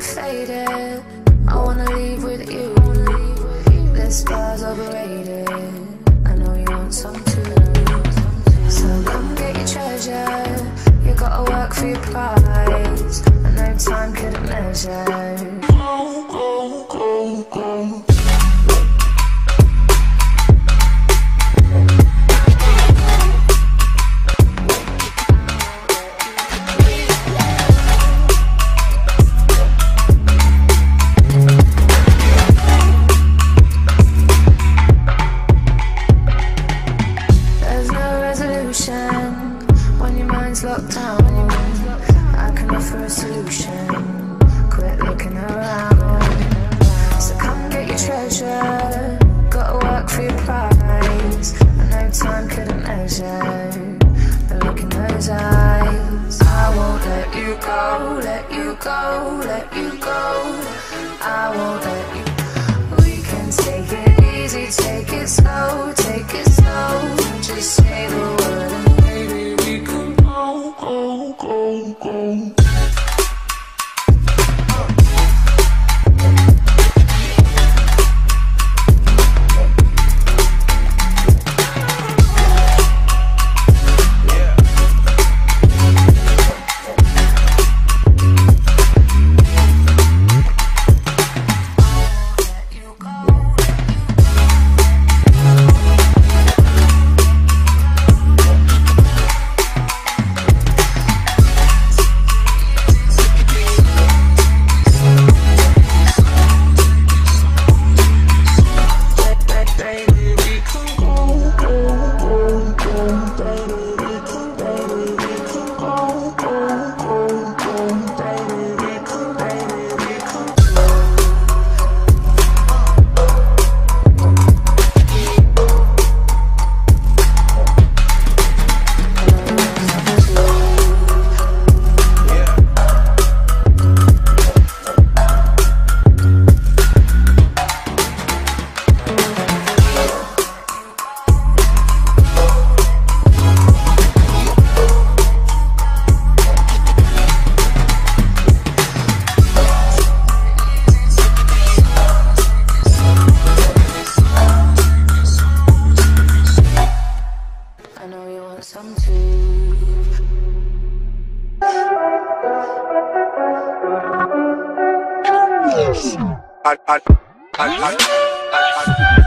getting faded. I wanna leave with you. This bar's overrated. I know you want some too. So come get your treasure. You gotta work for your prize. And no time couldn't measure. Mind's locked down. I can offer a solution. Quit looking around. So come get your treasure. Gotta work for your prize. No time couldn't measure. The look in those eyes. I won't let you go, let you go, let you go. I won't let you. We can take it easy, take it slow, some truth. I, I, I,